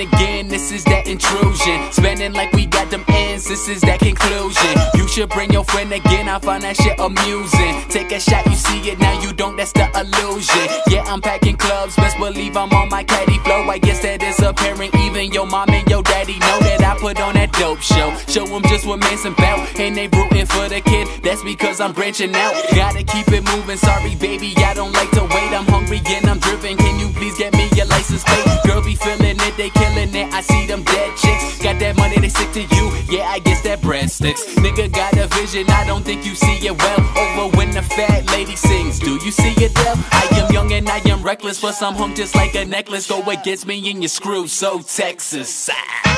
again, this is that intrusion. Spending like we got them ends, this is that conclusion. You should bring your friend again, I find that shit amusing. Take a shot, you see it, now you don't, that's the illusion. Yeah, I'm packing clubs, best believe I'm on my caddy flow. I guess that is apparent, even your mom and your daddy know that I put on that dope show. Show them just what man's about, and they rooting for the kid, that's because I'm branching out. Gotta keep it moving, sorry baby, I don't like to wait. I'm hungry and I'm driven, can you please get me your license plate? Girl be feeling it, they killing it, I see them dead chicks. Got that money, they stick to you, yeah, I guess that bread sticks. Nigga got a vision, I don't think you see it well. Over when the fat lady sings, do you see it well? I am young and I am reckless, plus I'm hung just like a necklace. Go against me and you screw, so Texas. Ah.